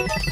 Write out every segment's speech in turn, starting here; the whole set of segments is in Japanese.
Oh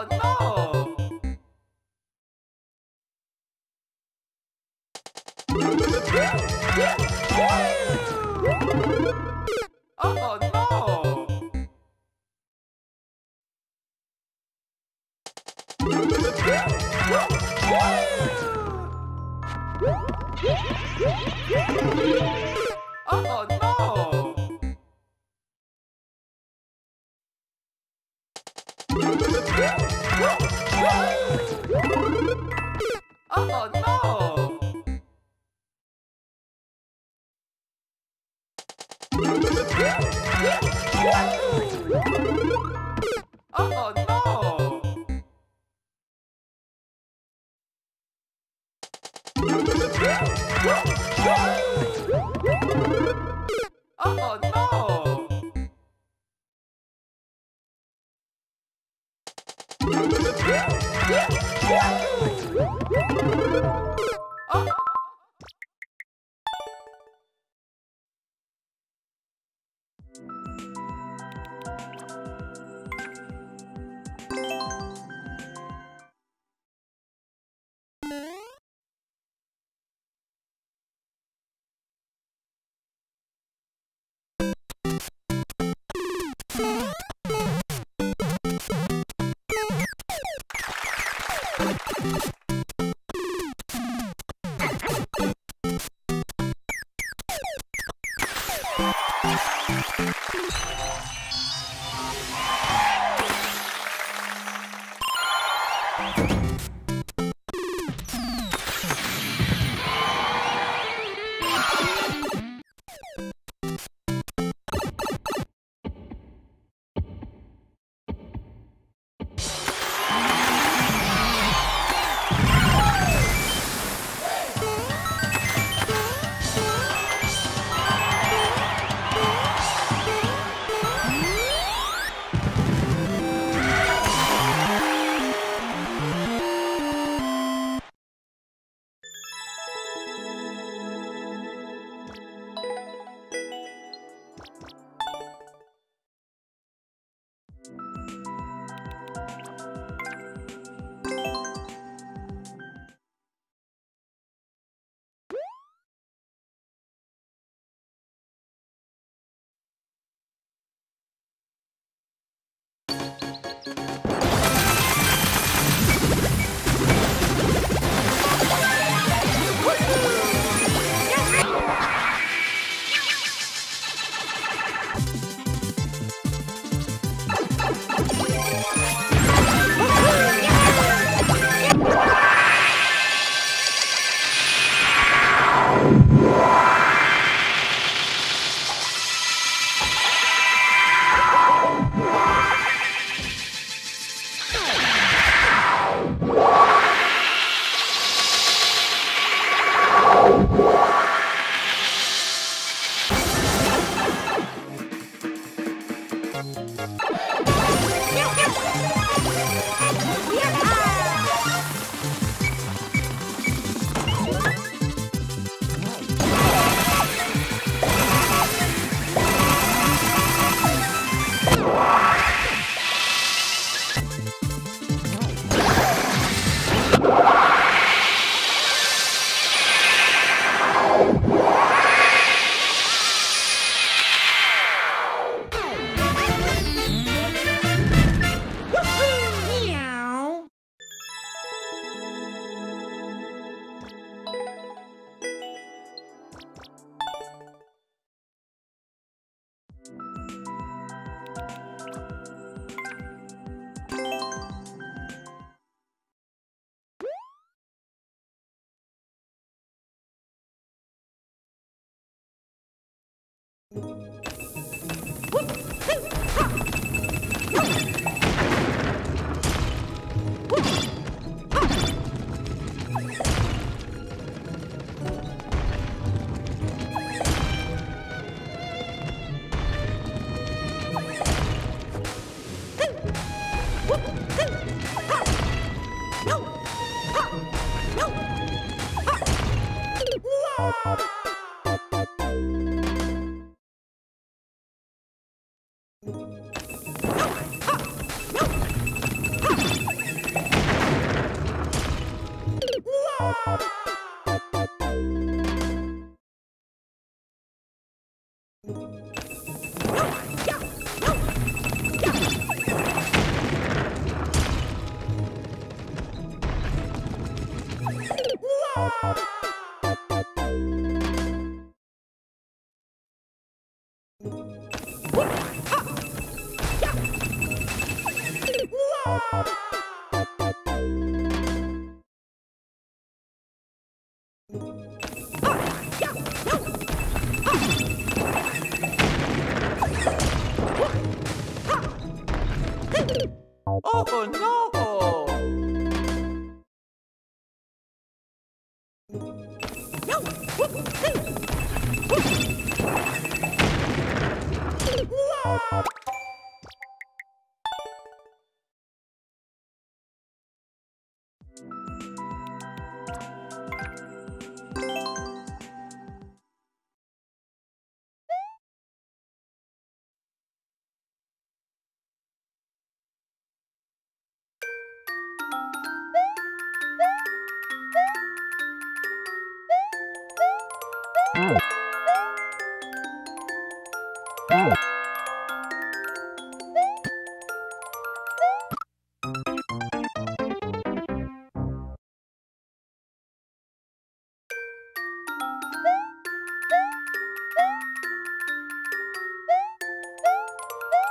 Oh no!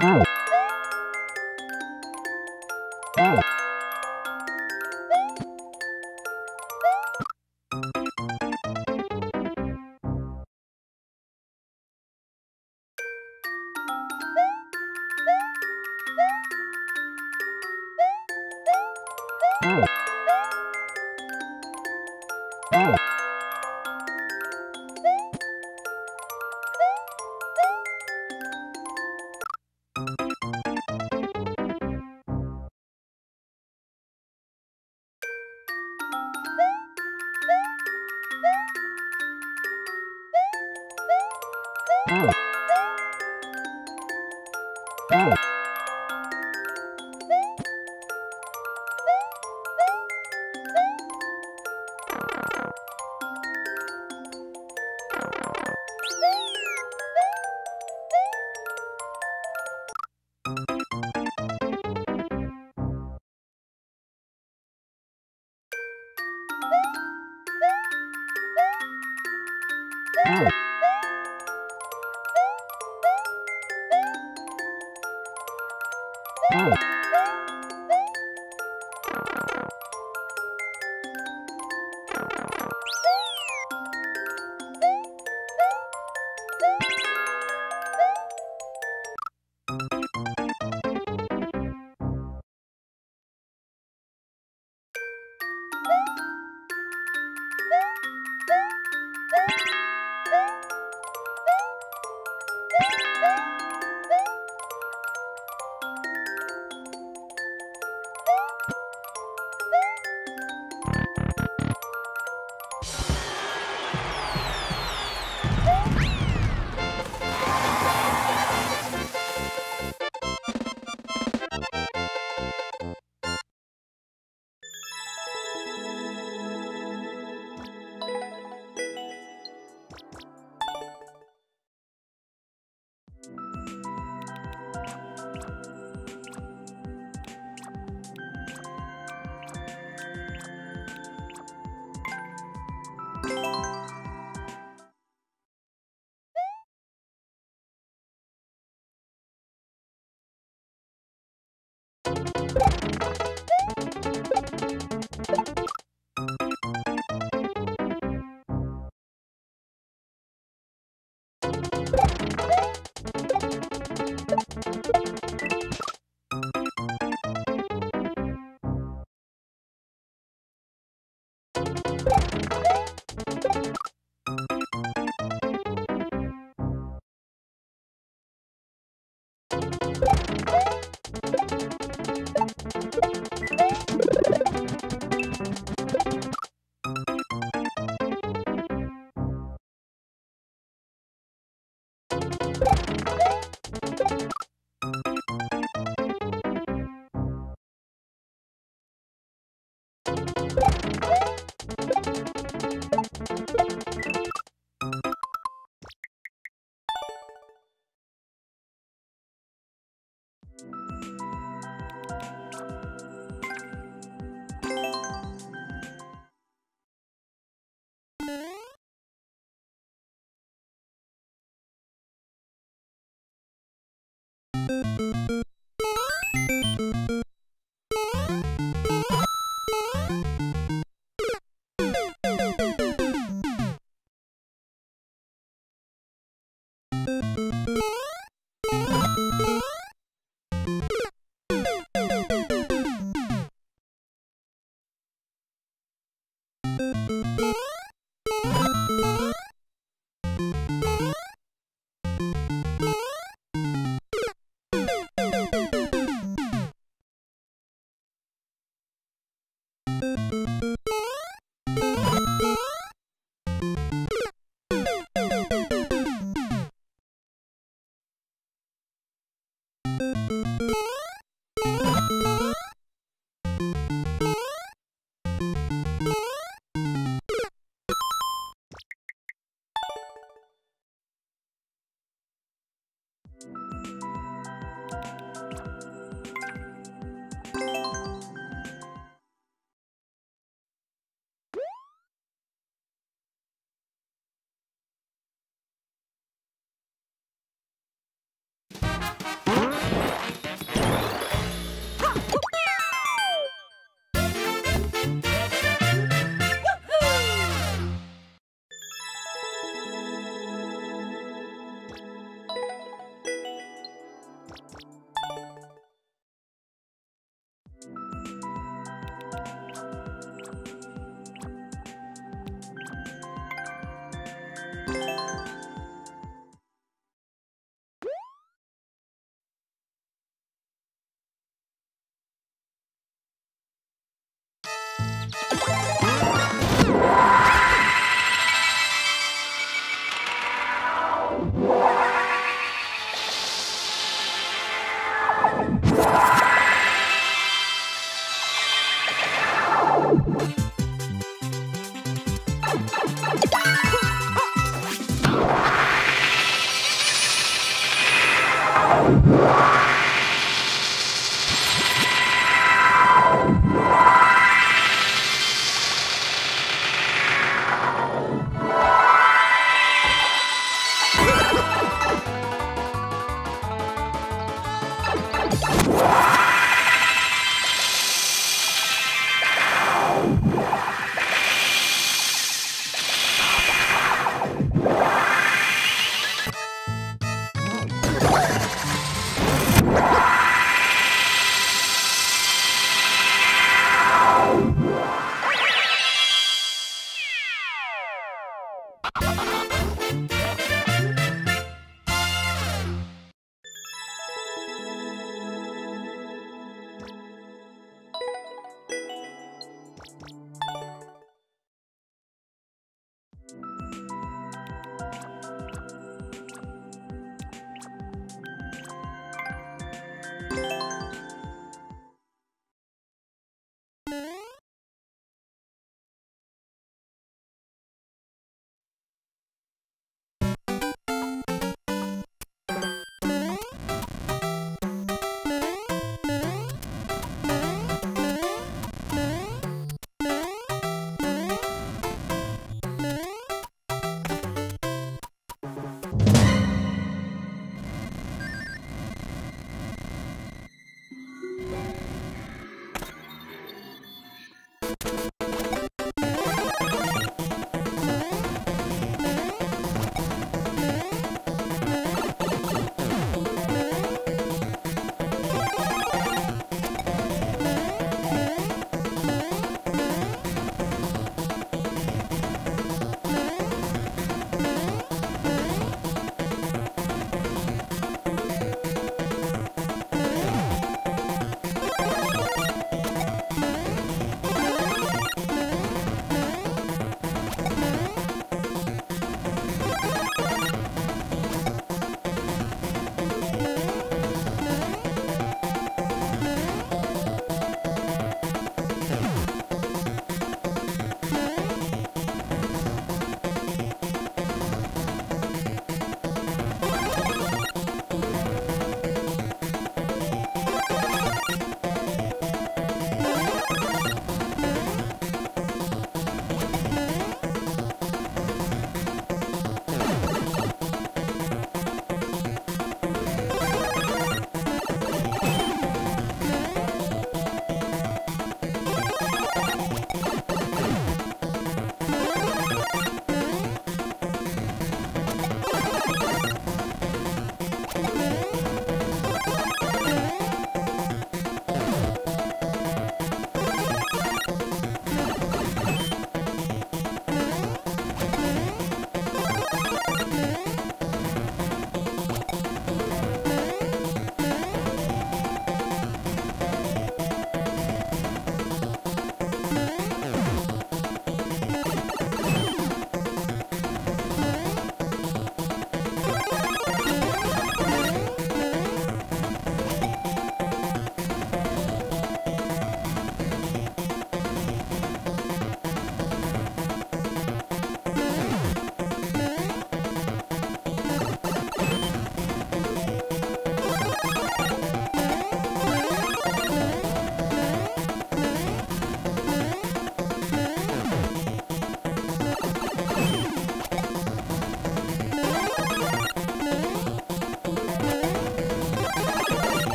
Oh.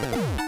Thank you.